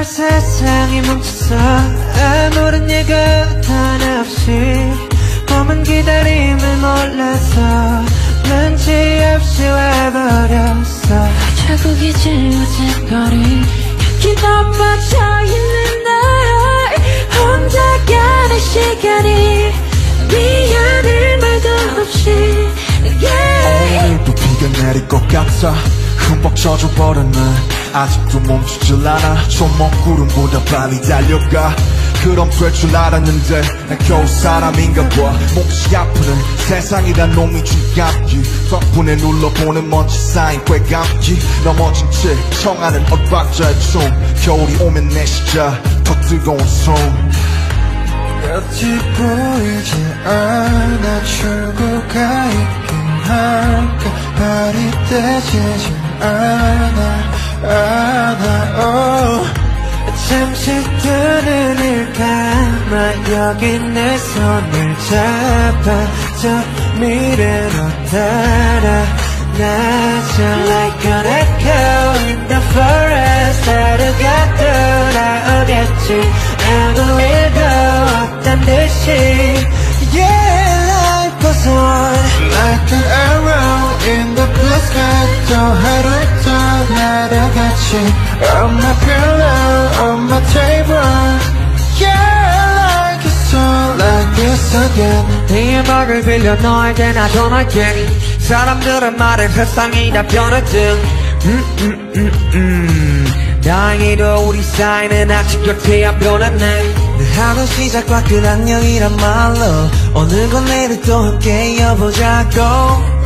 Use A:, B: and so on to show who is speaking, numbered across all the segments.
A: 날 세상이 멈췄어. 아무런 예고 하나 없이 검은 기다림을 몰라서 눈치 없이 와버렸어.
B: 자국이 지워진 거리 여기 넘어져 있는 날 혼자 가는 시간이 미안할 말도 없이 yeah.
C: 오늘도 비가 내릴 것 같아 흠뻑 젖어버린 날 아직도 멈추질 않아. 손목 구름보다 빨리 달려가. 그럼 될 줄 알았는데 난 겨우 사람인가 봐. 몫이 아프는 세상이란 놈이 중갑기 덕분에 눌러보는 먼지 쌓인 쾌감기 넘어진 채 청하는 엇박자의 춤 겨울이 오면 내 시자. 더 뜨거운 숨
A: 끝이 보이지 않아. 출구가 있긴 할까 발이 떼지지 않아 않아 oh. 잠시 두 눈을 감아 여기 내 손을 잡아 저 미래로 따라 나저 like an echo in the forest 하루가 돌아오겠지 아무 일도 없단 듯이 Yeah life goes on Like an the blue sky 또 하루 더 날아갔지. On my pillow on my table. Yeah like a song like this again. 네 음악을 빌려 너에게 나 전할게. 사람들은 말해 세상이 다 변했든 음, 음, 음, 음. 다행히도 우리 사이는 아직 곁에 안 변했네. 늘 하루 시작과 끝 안녕이란 말로 오늘과 내일 또 함께 이어보자고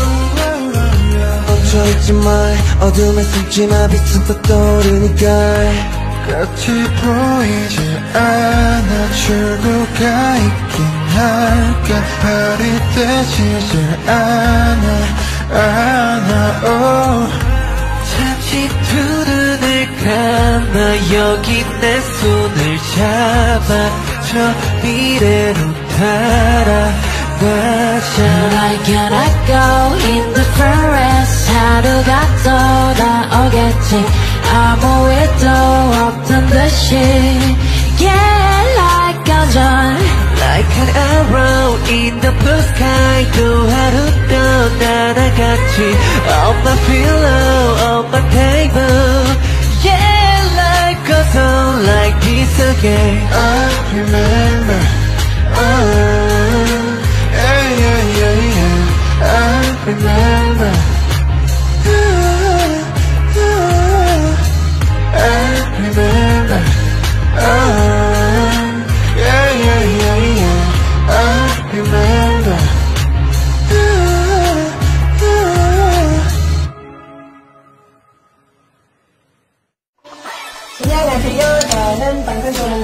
A: 마 어둠에 숨지마 빛은 또 떠오르니까. 끝이 보이지 않아 출구가 있긴 할까. 발이 떼지질 않아 않아 oh. 잠시 두 눈을 감아 여기 내 손을 잡아. 저 미래로 달아 가자.
B: I gotta go in 하루가 돌아오겠지 아무 일도 없던 듯이 Yeah like a dawn
A: Like an arrow in the blue sky 또 하루 또 날아갔지 On my pillow, on my table Yeah, life goes on like this again I remember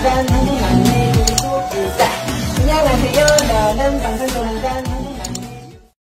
D: 방탄소년단 한국만의 그리고 일사. 안